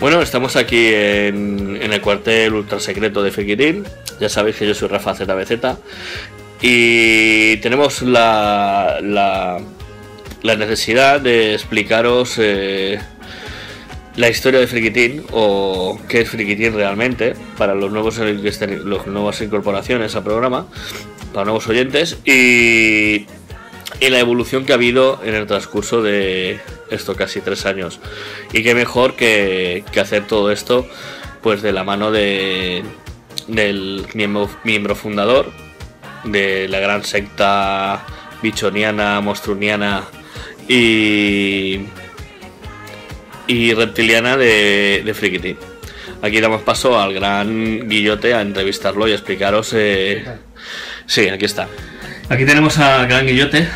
Bueno, estamos aquí en, el cuartel ultra secreto de Frikitin. Ya sabéis que yo soy Rafa ZBZ. Y tenemos la, la, necesidad de explicaros eh, la historia de Frikitin o qué es Frikitin realmente para los nuevos, los nuevas incorporaciones al programa, para nuevos oyentes y, y la evolución que ha habido en el transcurso de, esto casi tres años. Y qué mejor que, hacer todo esto pues de la mano de, del miembro, miembro fundador de la gran secta bichoniana, monstruniana y, y reptiliana de, de Aquí damos paso al gran Guillote a entrevistarlo y explicaros. Eh... Sí, aquí está. Aquí tenemos al gran Guillote,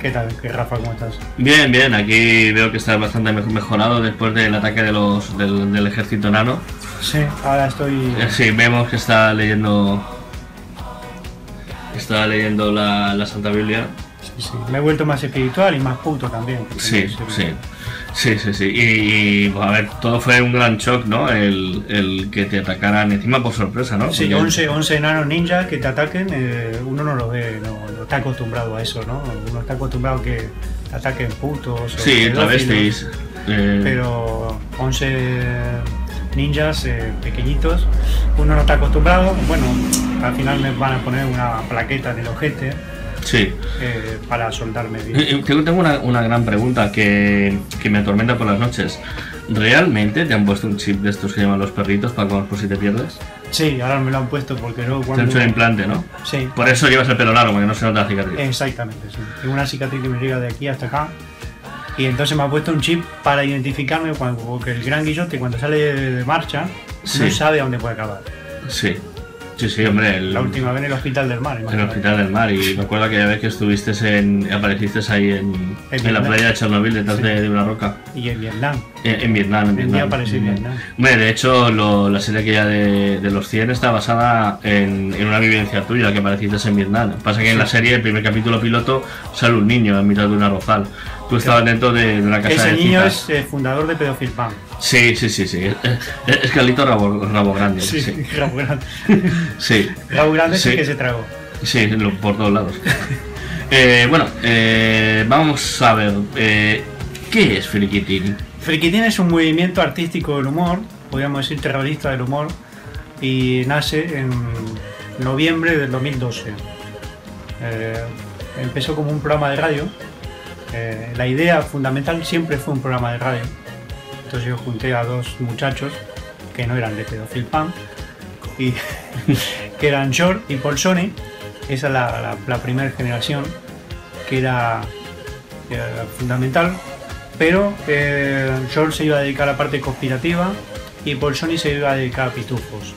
¿Qué tal, ¿Qué, Rafa? ¿Cómo estás? Bien, bien. Aquí veo que estás bastante mejorado después del ataque de los, del, ejército nano. Sí, ahora estoy. Eh, sí, vemos que está leyendo. Está leyendo la, la Santa Biblia. Sí. Me he vuelto más espiritual y más puto también. Sí, sí. Sí, sí, sí. Y, pues, a ver, todo fue un gran shock, ¿no? El, el que te atacaran encima por sorpresa, ¿no? Sí, 11, 11 enanos ninjas que te ataquen, eh, uno no lo ve, no, está acostumbrado a eso, ¿no? Uno está acostumbrado a que te ataquen putos. Sí, travestis. Eh... Pero 11 ninjas eh, pequeñitos, uno no está acostumbrado. Bueno, al final me van a poner una plaqueta en el ojete Sí. Eh, para soldarme bien. Tengo una, una gran pregunta que, que, me atormenta por las noches. ¿Realmente te han puesto un chip de estos que llaman los perritos para por si te pierdes? Sí, ahora me lo han puesto porque no. Cuando... Te han hecho el implante, ¿no? Sí. Por eso llevas el pelo largo, porque no se nota la cicatriz. Exactamente, sí. Tengo una cicatriz que me llega de aquí hasta acá. Y entonces me ha puesto un chip para identificarme cuando, porque el gran guillote cuando sale de marcha no sabe a dónde puede acabar. Sí. Sí, sí, hombre. la última vez en el Hospital del Mar. En el Hospital del Mar. Y me acuerdo aquella vez que estuviste en. apareciste ahí en, en, la playa de Chernobyl, detrás de, una roca. Y en Vietnam. En, Vietnam, en Vietnam. apareció en Vietnam. Hombre, de hecho, la serie que ya de, de, los 100 está basada en, una vivencia tuya que apareciste en Vietnam. Pasa que en la serie, el primer capítulo piloto, sale un niño en mitad de una rosal. Tú estabas dentro de, una casa Ese de niño es el fundador de Pedofil Sí, sí, sí, sí. Es Carlito Rabo, Rabo Grande. Sí, sí. Rabo Grande. sí. Rabo Grande sí. que se tragó. Sí, por todos lados. eh, bueno, eh, vamos a ver. Eh, ¿Qué es Frikitin? Frikitin es un movimiento artístico del humor, podríamos decir terrorista del humor, y nace en noviembre del 2012. Eh, empezó como un programa de radio. Eh, la idea fundamental siempre fue un programa de radio entonces yo junté a dos muchachos que no eran de Pedofil Pam, y que eran George y Paul Sony. Esa es la, primera generación que era, fundamental. Pero eh, George se iba a dedicar a la parte conspirativa y Paul Sony se iba a dedicar a pitufos.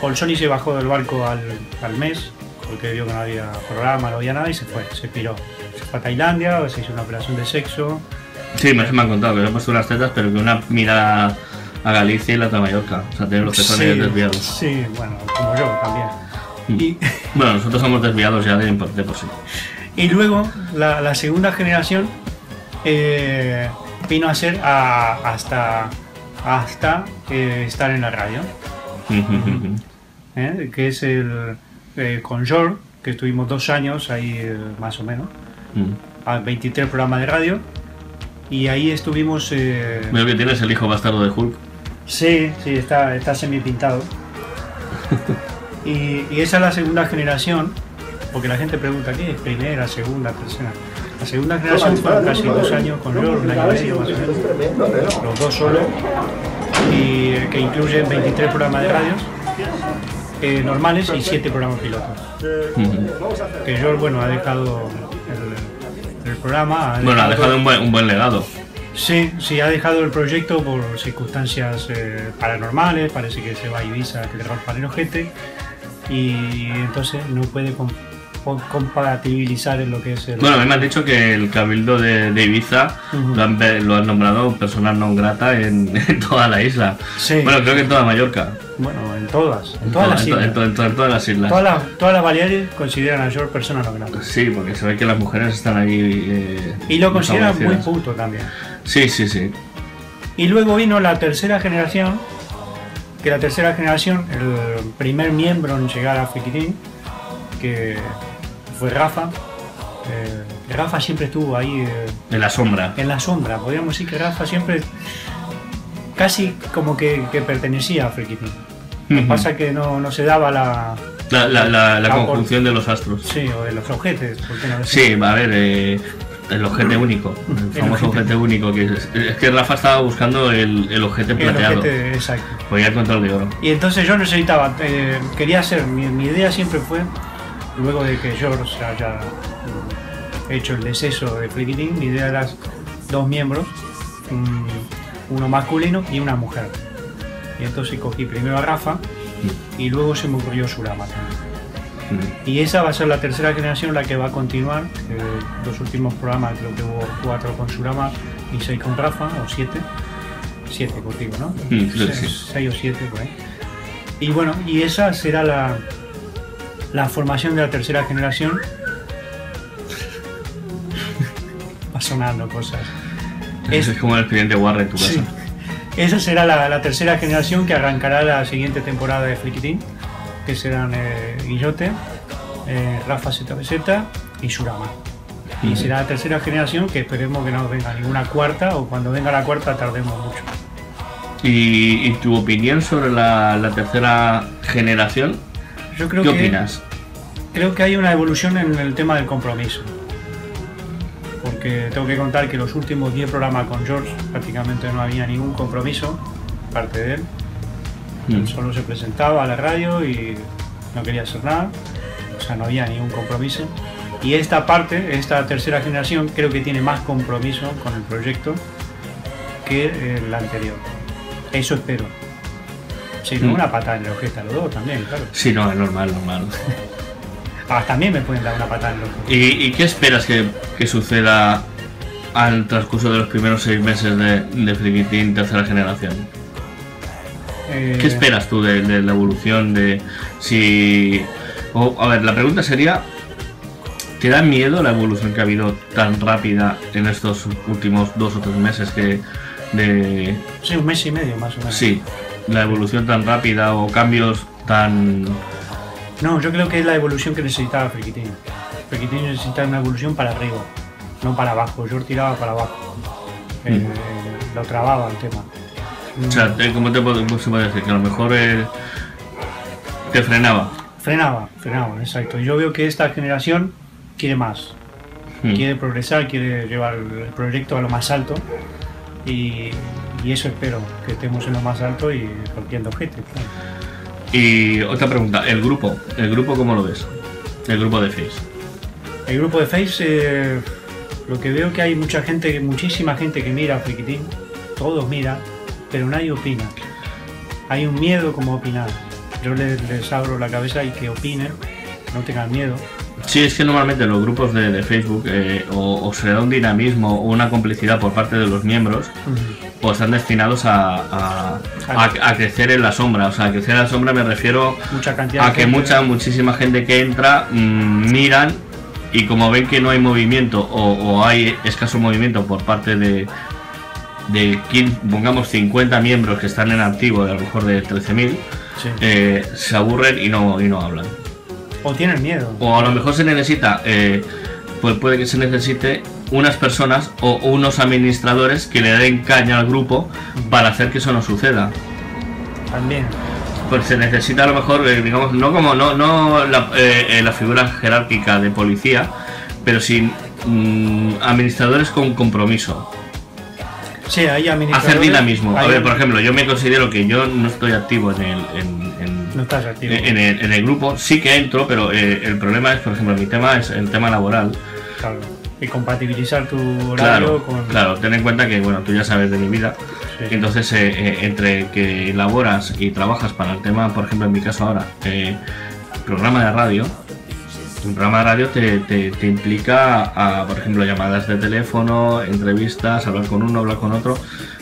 Paul Sony se bajó del barco al, mes porque vio que no había programa, no había nada y se fue, se piró. Se fue a Tailandia, se hizo una operación de sexo Sí, me, han contado que le han puesto unas tetas, pero que una mira a Galicia y la otra Mallorca. O sea, tener los pezones desviados. Sí, bueno, como yo también. Mm. Bueno, nosotros somos desviados ya de, por sí. Y luego, la, segunda generación eh, vino a ser hasta, hasta eh, estar en la radio. ¿Eh? Que es el con George, que estuvimos dos años ahí más o menos. Mm. A 23 programas de radio y ahí estuvimos. Eh... Veo que tienes el hijo bastardo de Hulk. Sí, sí, está, está semi pintado. y, esa es la segunda generación, porque la gente pregunta qué es primera, segunda, tercera. La segunda generación fueron casi dos años con Lord, un año y medio más o menos. Los dos solo. Y que incluyen 23 programas de radios. Eh, normales y 7 programas pilotos. Que George, bueno, ha dejado el programa. bueno, ha dejado un buen, un buen, legado. Sí, sí, ha dejado el proyecto por circunstancias eh, paranormales, parece que se va a Ibiza, que le rompan el ojete, y entonces no puede compatibilizar en lo que es el... Bueno, me han dicho que el cabildo de, Ibiza lo, han, nombrado persona non grata en, toda la isla. Bueno, creo que en toda Mallorca. Bueno, en todas. En todas las islas. en to- en to- en todas las islas. Todas las, todas las Baleares consideran a George persona no grata. Sí, porque se ve que las mujeres están ahí. eh, Y lo consideran muy puto también. Sí, sí, sí. Y luego vino la tercera generación, que la tercera generación, el primer miembro en llegar a Friquitín, que fue Rafa. Eh, Rafa siempre estuvo ahí eh, En la sombra. en la sombra, podríamos decir que Rafa siempre casi como que, que pertenecía a Friquitín. Ujú. Pasa que no, no se daba la... La, la, la, la conjunción de los astros. Sí, o de los objetos, ¿por qué no? Sí, a ver, eh, el objeto único, el famoso objeto único. Que es, es que Rafa estaba buscando el, el objeto El plateado. exacto. El de oro. Y entonces yo necesitaba, eh, quería hacer, mi, mi idea siempre fue, luego de que George haya hecho el deceso de Friquitín, mi idea era dos miembros, un- uno masculino y una mujer. Y entonces cogí primero a Rafa y luego se me ocurrió Surama también. Mm. Y esa va a ser la tercera generación la que va a continuar. eh, los últimos programas creo que hubo cuatro con Surama y seis con Rafa, o siete. Siete contigo, ¿no? Mm, seis, sí. seis o siete por ahí. Y bueno, y esa será la, la formación de la tercera generación. Va sonando cosas. Es, Es- como el expediente Warren en tu casa. Sí. Esa será la, la tercera generación que arrancará la siguiente temporada de Friquitín, que serán eh, Guillote, eh, Rafa ZBZ y Surama. Y será la tercera generación que esperemos que no venga ninguna cuarta o cuando venga la cuarta tardemos mucho. ¿Y, y tu opinión sobre la, la tercera generación? Yo creo ¿Qué que, opinas? Creo que hay una evolución en el tema del compromiso. Porque tengo que contar que los últimos 10 programas con George prácticamente no había ningún compromiso, parte de él. Mm. Solo se presentaba a la radio y no quería hacer nada, o sea, no había ningún compromiso. Y esta parte, esta tercera generación, creo que tiene más compromiso con el proyecto que la anterior. Eso espero. Si no, Mm. una patada en el ojete a los dos también, claro. Sí, no, es normal, normal. Ah, también me pueden dar una patada en ojete. ¿Y, y qué esperas que, que suceda al transcurso de los primeros seis meses de, de Friquitín tercera generación? Eh, ¿Qué esperas tú de, de la evolución de si... a ver, la pregunta sería, ¿te da miedo la evolución que ha habido tan rápida en estos últimos dos o tres meses que de... Sí, un mes y medio más o menos. Sí, la evolución tan rápida o cambios tan... No, yo creo que es la evolución que necesitaba Friquitín. Friquitín necesitaba una evolución para arriba, no para abajo. Yo tiraba para abajo. Eh, Mm. lo trababa el tema. O sea, te- ¿cómo te puedo, cómo se puede decir? Que a lo mejor eh, te frenaba. Frenaba, frenaba, exacto. Yo veo que esta generación quiere más. Mm. Quiere progresar, quiere llevar el proyecto a lo más alto. Y, y eso espero, que estemos en lo más alto y rompiendo objetos. claro. Y otra pregunta, el grupo, ¿el grupo cómo lo ves? El grupo de Face. El grupo de Face, eh, lo que veo que hay mucha gente, muchísima gente que mira a Friquitín, todos miran, pero nadie opina. Hay un miedo como opinar. Yo les, les abro la cabeza y que opinen, no tengan miedo. Sí, es que normalmente los grupos de, de Facebook eh, o, o se da un dinamismo o una complicidad por parte de los miembros o están destinados a, a- a- a crecer en la sombra. O sea, a crecer en la sombra me refiero Mucha cantidad a que mucha, muchísima gente que entra mm, miran y como ven que no hay movimiento o, o hay escaso movimiento por parte de, de pongamos 50 miembros que están en activo, de a lo mejor de 13.000, Sí. eh, se aburren y no, y no hablan. O tienen miedo. O a lo mejor se necesita, eh, pues puede que se necesite unas personas o unos administradores que le den caña al grupo para hacer que eso no suceda. También. Pues se necesita a lo mejor, eh, digamos, no como no, no la, eh, eh, la figura jerárquica de policía, pero sin mm, administradores con compromiso. Sí, hay administradores. Hacer dinamismo. A hay- ver, por ejemplo, yo me considero que yo no estoy activo en el, en- en- No estás activo. en el, en el grupo, sí que entro, pero eh, el problema es, por ejemplo, mi tema es el tema laboral. Claro. Y compatibilizar tu horario Claro, con. claro, ten en cuenta que, bueno, tú ya sabes de mi vida. Sí. Entonces, eh, eh, entre que laboras y trabajas para el tema, por ejemplo, en mi caso ahora, eh, programa de radio, un programa de radio te, te- te implica, a, por ejemplo, llamadas de teléfono, entrevistas, hablar con uno, hablar con otro.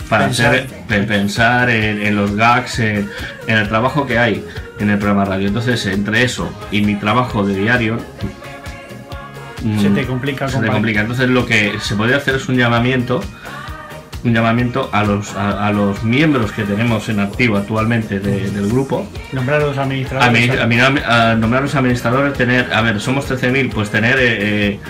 para Pensar. hacer pe- pensar en, en los gags, en, en el trabajo que hay en el programa de radio. Entonces, entre eso y mi trabajo de diario, Se te complica se te complica. Entonces, lo que se podría hacer es un llamamiento, un llamamiento a los a, a los miembros que tenemos en activo actualmente de- del grupo, Nombrar a los administradores. a, mi- a nombrar los administradores, tener, a ver, somos 13.000, pues tener eh, eh,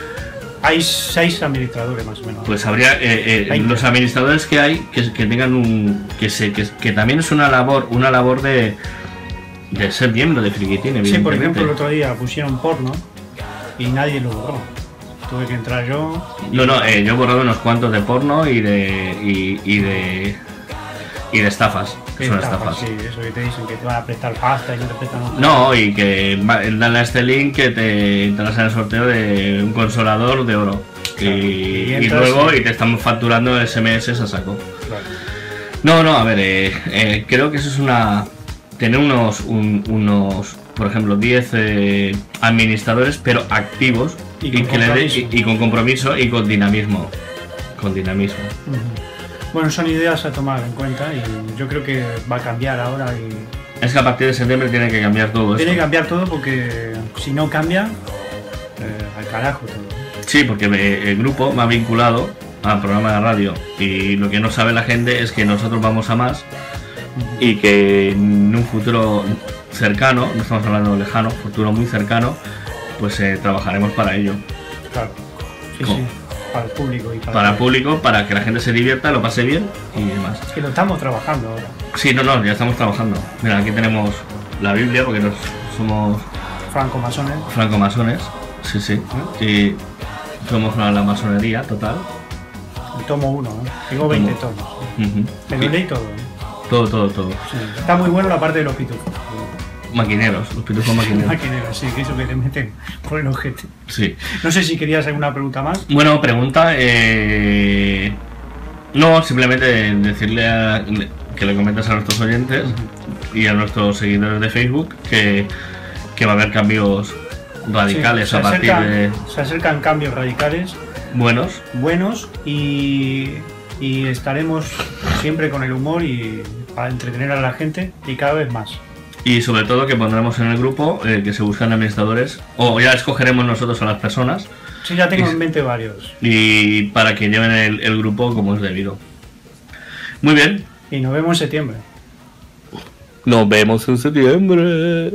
Hay seis administradores más o menos. pues habría eh, eh, los administradores que hay que, que tengan un que se que, que también es una labor una labor de de ser miembro de Friquitín sí, por ejemplo, el otro día pusieron porno y nadie lo borró. Tuve que entrar yo. no no eh, yo he borrado unos cuantos de porno y de y, y de y de estafas que son Estafas, Sí, eso que te dicen que te van a prestar pasta y no te prestan no y que dale a este link que te entrarás en el sorteo de un consolador de oro y, Claro, y y entras luego y- y te estamos facturando SMS a saco Claro. No, no, a ver, eh, eh, creo que eso es una. Tener unos, un- unos por ejemplo, 10 eh, administradores, pero activos Y con compromiso. y- y con compromiso y con dinamismo. Con dinamismo. Bueno, son ideas a tomar en cuenta y yo creo que va a cambiar ahora y Es que a partir de septiembre tiene que cambiar todo tiene que cambiar todo porque si no cambia, eh, al carajo todo. Sí, porque el grupo me ha vinculado al programa de radio y lo que no sabe la gente es que nosotros vamos a más y que en un futuro cercano, no estamos hablando lejano, futuro muy cercano, pues eh, trabajaremos para ello. Claro. Sí, ¿Cómo? sí. Para el público y para, para el público, para que la gente se divierta, lo pase bien y demás. Es que lo estamos trabajando ahora. Sí, no, no, ya estamos trabajando. Mira, aquí tenemos la Biblia porque nos, somos Franco-masones. francomasones, sí, sí, y somos la, la masonería total. El tomo 1, ¿no? Tengo 20 Tomo. tomos. Me lo leí todo. ¿no? Todo, todo, todo. Sí. Está muy bueno la parte de los pitufos. Maquineros, los pitufos maquineros. Maquineros, sí, que eso que te meten por el ojete. Sí. No sé si querías alguna pregunta más. Bueno, pregunta. Eh... No, simplemente decirle a- que le comentes a nuestros oyentes y a nuestros seguidores de Facebook que, que va a haber cambios radicales Sí, a partir acercan, de se acercan cambios radicales, buenos. buenos y, y estaremos siempre con el humor y para entretener a la gente y cada vez más. Y sobre todo que pondremos en el grupo eh, que se buscan administradores o ya escogeremos nosotros a las personas Sí, ya tengo en mente varios. y para que lleven el, el grupo como es debido. Muy bien. Y nos vemos en septiembre. Nos vemos en septiembre.